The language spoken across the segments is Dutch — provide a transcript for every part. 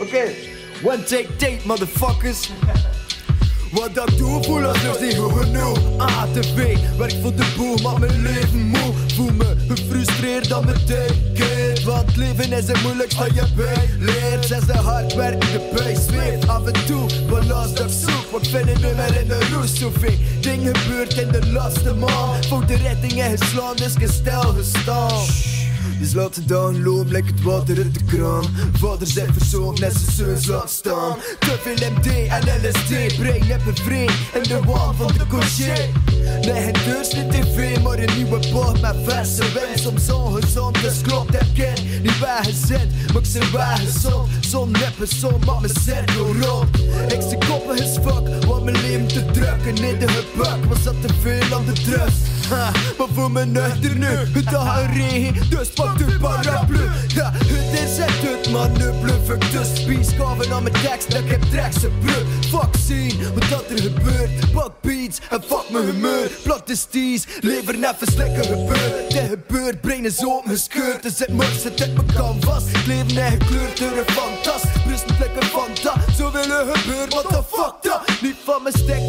Oké, one take tape, motherfuckers. Wat dat doe, voel als niet goed genoeg. ATV, werk voor de boel, maar mijn leven moe. Voel me gefrustreerd dan mijn tijd. Want leven is het moeilijkste dat je bij leert. Zes de hard werkende bij zweeft af en toe. Balans dat zoek, want vinden nu meer in de roes. Zoveel dingen gebeurt in de laatste maand. Voor de redding en geslaan is gestel gestaan. Dus laat de dan lekker het water uit de kraan. Vader zegt verzorgd, net zijn zoon laat staan. Te veel MD en LSD, heb een vreemd en de waan van de coché. Nee, het dus niet tv, maar een nieuwe bord met verse wens. Soms ongezond, dus klopt herken. Niet bijgezet, maar ik zijn bijgezond. Zon neppe zon, maar mijn cirkel rond. Ik zie koppen is leven te druk. En in de gebak was dat te veel aan de druk. Ha, maar voor mijn nu, het een regen, dus pak de paraplu. Ja, het is echt het manoeuvre, fuck de spies, kaven aan mijn tekst, ik heb een brug. Fuck zien, wat dat er gebeurt, pak beats en fuck mijn humeur. Plat de steez, lever net verslikken gebeurt. Dit gebeurt, brein is opengescheurd, er zit murs, het uit mijn canvas. Het leven eigen kleur, een fantast, brust plekken van dat. Zo willen gebeuren, what the fuck dat? Niet van mijn stek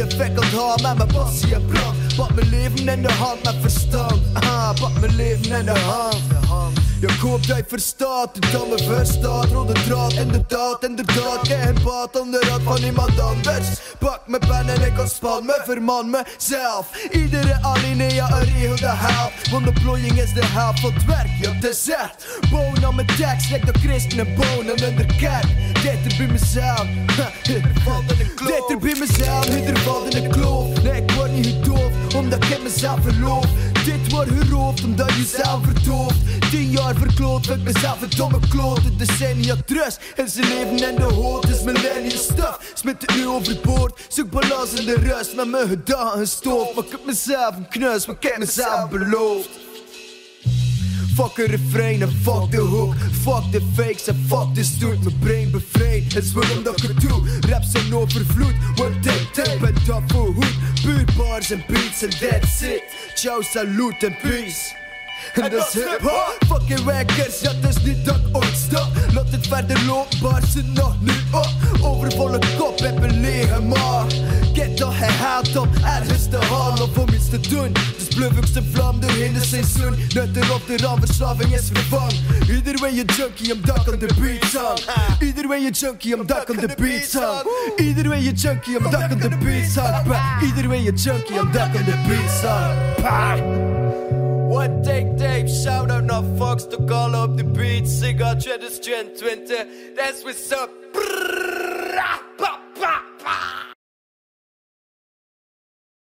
laan en de vekkeld haar met mijn passie en brand. Pak mijn leven in de hand met verstand. Ah, pak mijn leven in de hand. Ja, ik hoop dat je verstaat, het dan me verstaat. Rode draad, inderdaad, inderdaad. Geen baat onder de van iemand anders. Pak mijn pen en ik ontspan me, verman mezelf. Iedere alinea een regel de helft. Want de plooiing is de helft van het werk, ja, het is echt. Boon aan mijn tekst, lijkt op christenen bonen in de kerk. Dit er bij mezelf. Dit er bij mezelf, dit er valt in de kloof. Nee, ik word niet gedoofd, omdat ik in mezelf geloof. Dit wordt geroofd, omdat je zelf verdooft. Tien jaar verkloot, ik mezelf een domme kloot. Decennia trust, en ze leven in de hoofd. is millennium stuff, smit het nu overboord. Zoek balans in de rust, met mijn gedachten stof. Maar ik heb mezelf een knus, maar ik heb mezelf beloofd. Fuck een refrein en fuck de hook Fuck de fakes en fuck de stoet Mijn brain bevrijd, het is waarom dat ik het doe Raps zijn overvloed, one take tape en dat voor goed Puur bars en beats en that's it Ciao, salut en peace en dat is hip-hop, fucking wackers, ja, is niet dat ik ooit stop. Laat het verder lopen, bars ze nog nu op. Overvolle kop heb een lege maag. Get toch herhaald om ergens te halen of om iets te doen. Dus bluff ik zijn vlam doorheen de seizoen. Net erop de ramverslaving is vervangen. Ieder way je junkie, I'm duck on the beat song. Ieder way je junkie, I'm duck on the beat song. Ieder way je junkie, I'm duck on the beat song. Ieder way je junkie, I'm duck on the beat song. One take tape, shout out naar Fox to call up the beat. Siga 2020, that's what's up. Brrrr.